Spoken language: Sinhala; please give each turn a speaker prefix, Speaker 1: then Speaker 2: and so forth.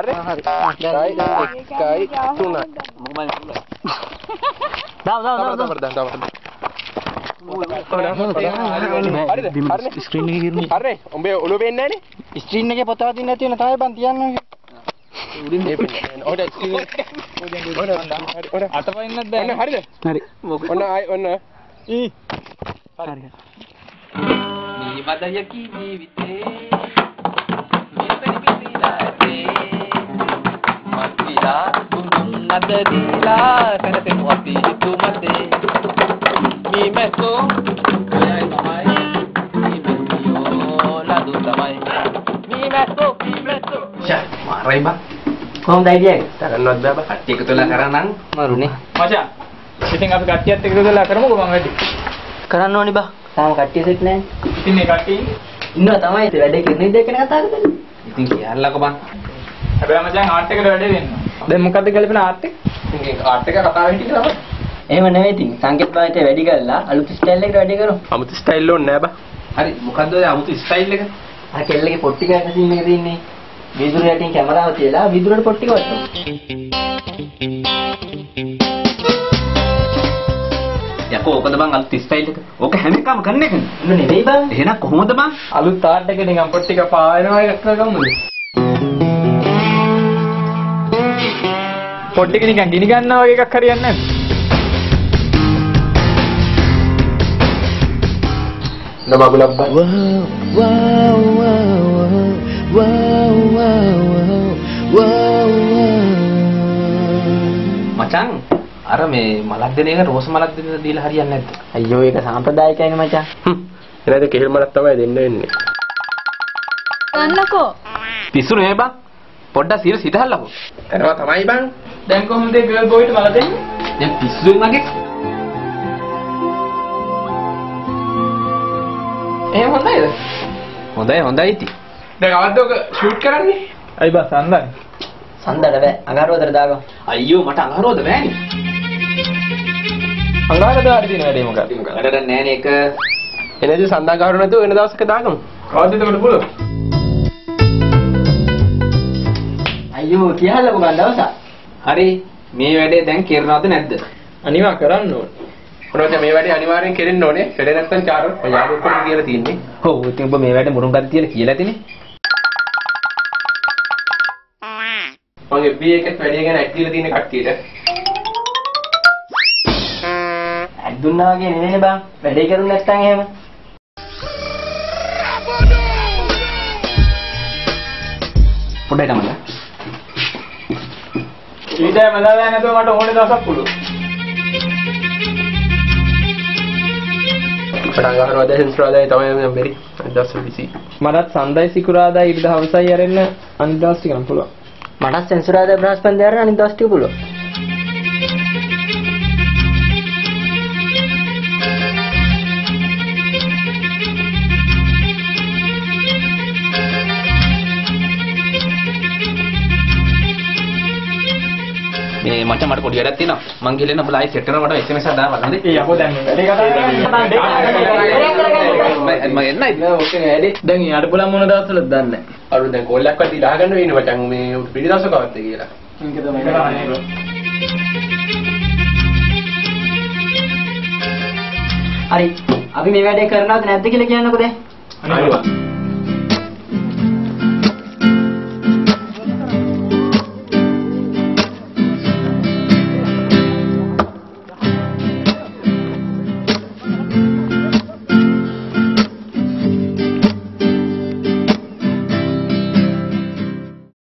Speaker 1: හරි එකයි එකයි තුනයි
Speaker 2: දාව දාව දාව
Speaker 1: තවර තවර හරිද හරිනේ
Speaker 2: ස්ක්‍රීන් එකේ කිරුනේ
Speaker 1: හරි උඹේ ඔළුව පේන්නේ නැහනේ
Speaker 2: ස්ක්‍රීන් එකේ පොත වදින්න නැති වෙන තමයි බං තියන්න
Speaker 1: උඩින් ඔහොට ඔහොට
Speaker 3: අතපයින්නත්
Speaker 1: ඔන්න හරිද
Speaker 2: හරි
Speaker 1: ඔන්න ආයි ඔන්න
Speaker 2: හරි
Speaker 3: මේ වදයකි ජීවිතේ මත්විලා දුම් නද දීලා තනතෙමු අපි හිතුමතේ මේ මැස්සෝ. ඔයයි තමයි මේ මැස්සියෝ ලදු තමයි මේ මැස්සෝ මේ මැස්සෝ ෂා මාරයි බා
Speaker 2: කොහොමද අයිඩියා එක
Speaker 1: තරන්නවත් බෑ බා
Speaker 3: කට්ටිය එකතුලා කරනනම්
Speaker 2: මරුනේ
Speaker 3: මචං ඉතින් අපි කට්ටියත් එක්ක ඉඳලා කරමුකෝ මම වැඩි
Speaker 2: කරන්න ඕනි බා තාම කට්ටිය සෙට් නැහැ
Speaker 3: ඉතින් මේ කට්ටිය
Speaker 2: ඉන්නවා තමයි ඉතින් වැඩේ කරන ඉඳ එකනේ කතා කරන්නේ
Speaker 3: ඉතින් කියන්නකෝ බං හැබැයි මචං ආර්ට් එකට වැඩේ දෙන්න දැන් මොකද්ද ගැලපෙන ආර්ට් එක
Speaker 1: ඉතින් ආට් එක කතා වෙන්නේ කියලා
Speaker 2: එහෙම නෙවෙයි ඉතින්. සංකේත භාවිතය වැඩි කරලා අලුත් ස්ටයිල් එකකට වැඩි කරමු.
Speaker 1: අමුතු ස්ටයිල් ඕනේ නෑ බා.
Speaker 3: හරි මොකද්ද ඔය 아무තු ස්ටයිල් එක?
Speaker 2: අර කෙල්ලගේ පොට්ටි ගන්න සීන් එක තියෙන්නේ විදුර යටින් කැමරාව තියලා විදුරට පොට්ටි වටනවා
Speaker 3: යකෝ ඕකද බං අලුත් ස්ටයිල් එක? ඕක හැම එකම කරන එකනේ
Speaker 2: නෙවෙයි බං.
Speaker 3: එහෙනම් කොහොමද බං? අලුත් ආර්ට් එක නිකන් පොට් ටික පායනවා එකක් කරගමුද පොට් ටික නිකන් ගිනි ගන්නවා වගේ එකක් හරියන්නේ නැද්ද?
Speaker 1: නමගුලක් බා
Speaker 3: මචං අර මේ මලක් දෙන එක රෝස් මලක් දෙන දීලා හරියන්නේ නැද්ද?
Speaker 2: අයියෝ ඒක සාම්ප්‍රදායිකයිනේ මචං.
Speaker 1: එනද කෙහෙල් මලක් තමයි දෙන්න වෙන්නේ.
Speaker 4: ගන්නකෝ.
Speaker 3: පිස්සු නේ බං පොඩ්ඩක් සිර සිතහල්ලකෝ
Speaker 1: එනවා තමයි බං.
Speaker 3: දැන් කොහොමද ගර්ල් බොයිට මල දෙන්නේ දැන් පිස්සුවෙන් වගේ එහෙම හොඳයිද? හොඳයි හොඳයි ඉතින්.
Speaker 1: දැන් අවද්ද ඔක ෂූට් කරන්නේ?
Speaker 3: අයි බස් අන්දන්නේ
Speaker 2: සඳඩ බෑ. අඟහරුවදට දාගමු
Speaker 3: අයියෝ මට අඟහරුවද බෑනේ. අඟහරුවද ආරි දින වැඩේ මොකක්ද? වැඩට නෑනේ එක.
Speaker 1: එනදී සඳහන් කරු නැතුව වෙන දවසක දාගමු.
Speaker 3: කවද්ද එතකොට පුළුවන්
Speaker 2: අයියෝ කියහල්ලකෝ ගන්න දවසක්?
Speaker 3: හරි මේ වැඩේ දැන් කරනවද නැද්ද? අනිවා කරන්න ඕනේ.
Speaker 1: මොනවද මේ වැඩේ අනිවාර්යෙන් කෙරෙන්න ඕනේ. වැඩේ නැත්තම් චාරු මම යාළුවෙක් කියලා තියෙන්නේ.
Speaker 3: ඔව් ඉතින් ඔබ මේ වැඩේ මුරුන් ගන්න තියලා කියලා තිනේ.
Speaker 1: මම FB එකෙත් වැඩේ ගැන ඇඩ් දීලා තියෙන කට්ටියට.
Speaker 2: ඇඩ් දුන්නා වගේ නෙවෙයිනේ බං. වැඩේ කරුන් නැත්තම් එහෙම.
Speaker 3: පොඩ්ඩයි තමයි ඊටයි මලලා නැතුව මට ඕනේ දවසක් පුළුවන්.
Speaker 1: පටන් ගන්නවද සෙන්සරාදයි තමයි මම බැරි. දවස් විසි.
Speaker 3: මටත් සන්දයි සිකුරාදා ඊට දවසයි අරෙන්න අනිත් දවස් ටික නම් පුළුවන්.
Speaker 2: මටත් සෙන්සුරාදා බ්‍රහස්පන්දේ අරන් අනිත් දවස් ටික පුළුවන්
Speaker 3: මේ මචං මට පොඩි වැඩක් තියෙනවා. මං ගිහලා ඔබලා ආයි සෙට් කරනවා මට SMS එකක් දාන්න බලන්න
Speaker 5: ඒ යකෝ දැන් මේ. වැඩේ කතා
Speaker 3: මම එන්නයි.
Speaker 1: ඕකේ වැඩේ
Speaker 3: දැන් යාට පුළුවන් මොන දවස්වලද දන්නේ?
Speaker 1: අර දැන් කෝල් එකක් වටි දාගන්න වෙන්නේ මචං මේ පිටි දවසක අවද්ද කියලා.
Speaker 2: හරි. අපි මේ වැඩේ කරනවද නැද්ද කියලා කියන්නකෝ දැන්.
Speaker 5: අනිවා